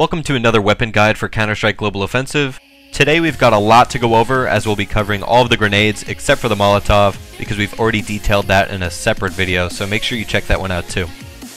Welcome to another weapon guide for Counter-Strike Global Offensive. Today we've got a lot to go over as we'll be covering all of the grenades except for the Molotov because we've already detailed that in a separate video, so make sure you check that one out too.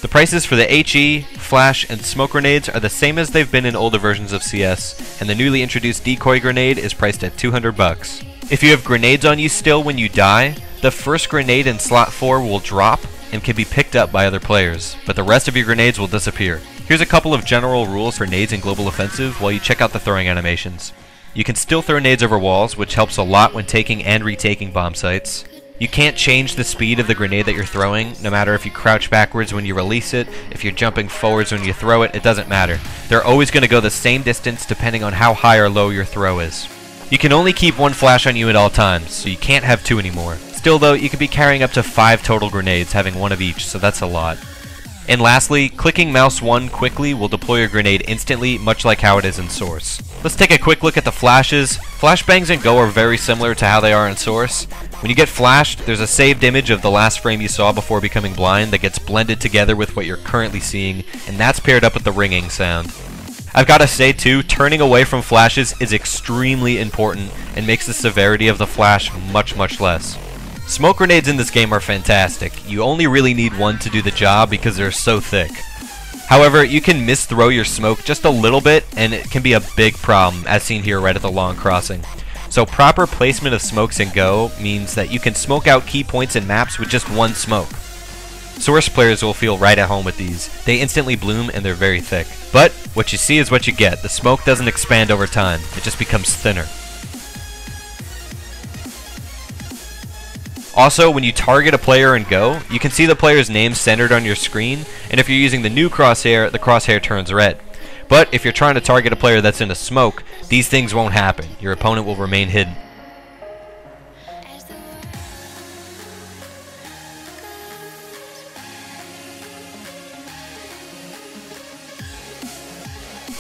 The prices for the HE, Flash, and Smoke grenades are the same as they've been in older versions of CS, and the newly introduced Decoy grenade is priced at 200 bucks. If you have grenades on you still when you die, the first grenade in slot 4 will drop and can be picked up by other players, but the rest of your grenades will disappear. Here's a couple of general rules for nades in Global Offensive while you check out the throwing animations. You can still throw nades over walls, which helps a lot when taking and retaking bomb sites. You can't change the speed of the grenade that you're throwing, no matter if you crouch backwards when you release it, if you're jumping forwards when you throw it, it doesn't matter. They're always going to go the same distance depending on how high or low your throw is. You can only keep one flash on you at all times, so you can't have two anymore. Still though, you could be carrying up to five total grenades, having one of each, so that's a lot. And lastly, clicking mouse 1 quickly will deploy your grenade instantly, much like how it is in Source. Let's take a quick look at the flashes. Flashbangs in Go are very similar to how they are in Source. When you get flashed, there's a saved image of the last frame you saw before becoming blind that gets blended together with what you're currently seeing, and that's paired up with the ringing sound. I've got to say too, turning away from flashes is extremely important and makes the severity of the flash much, much less. Smoke grenades in this game are fantastic. You only really need one to do the job because they're so thick. However, you can misthrow your smoke just a little bit and it can be a big problem as seen here right at the long crossing. So proper placement of smokes in Go means that you can smoke out key points in maps with just one smoke. Source players will feel right at home with these. They instantly bloom and they're very thick. But what you see is what you get. The smoke doesn't expand over time. It just becomes thinner. Also, when you target a player and go, you can see the player's name centered on your screen, and if you're using the new crosshair, the crosshair turns red. But if you're trying to target a player that's in a smoke, these things won't happen. Your opponent will remain hidden.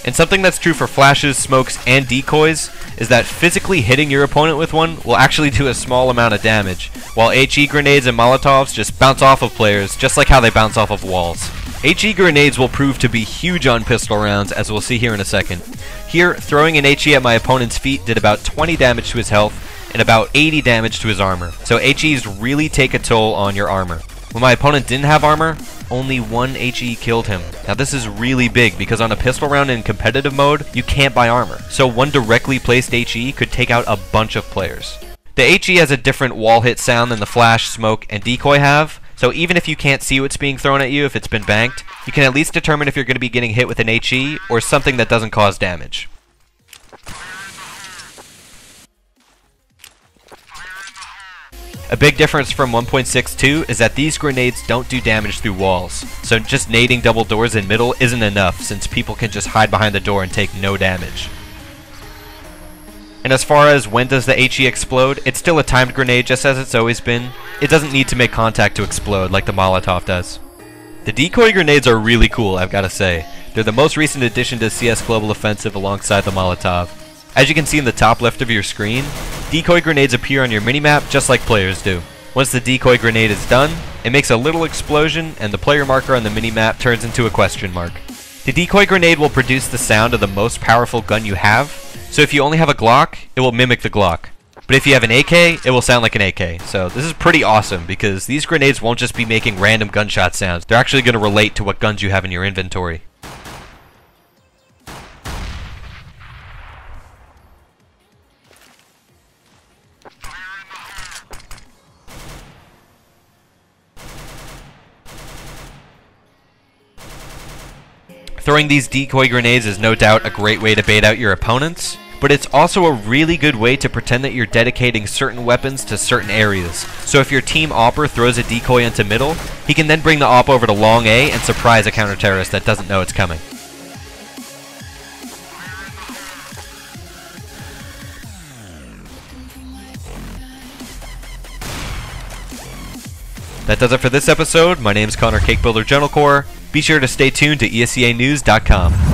And something that's true for flashes, smokes, and decoys is that physically hitting your opponent with one will actually do a small amount of damage, while HE grenades and molotovs just bounce off of players, just like how they bounce off of walls. HE grenades will prove to be huge on pistol rounds, as we'll see here in a second. Here, throwing an HE at my opponent's feet did about 20 damage to his health, and about 80 damage to his armor. So HEs really take a toll on your armor. When my opponent didn't have armor, only one HE killed him. Now this is really big because on a pistol round in competitive mode, you can't buy armor. So one directly placed HE could take out a bunch of players. The HE has a different wall hit sound than the flash, smoke, and decoy have, so even if you can't see what's being thrown at you if it's been banked, you can at least determine if you're going to be getting hit with an HE or something that doesn't cause damage. A big difference from 1.62 is that these grenades don't do damage through walls, so just nading double doors in middle isn't enough since people can just hide behind the door and take no damage. And as far as when does the HE explode, it's still a timed grenade just as it's always been. It doesn't need to make contact to explode like the Molotov does. The decoy grenades are really cool, I've gotta say. They're the most recent addition to CS Global Offensive alongside the Molotov. As you can see in the top left of your screen, decoy grenades appear on your minimap just like players do. Once the decoy grenade is done, it makes a little explosion and the player marker on the minimap turns into a question mark. The decoy grenade will produce the sound of the most powerful gun you have, so if you only have a Glock, it will mimic the Glock. But if you have an AK, it will sound like an AK. So this is pretty awesome because these grenades won't just be making random gunshot sounds. They're actually going to relate to what guns you have in your inventory. Throwing these decoy grenades is no doubt a great way to bait out your opponents, but it's also a really good way to pretend that you're dedicating certain weapons to certain areas. So if your team AWPer throws a decoy into middle, he can then bring the AWP over to long A and surprise a counter-terrorist that doesn't know it's coming. That does it for this episode. My name is Connor Cakebuilder General Corps. Be sure to stay tuned to ESEAnews.com.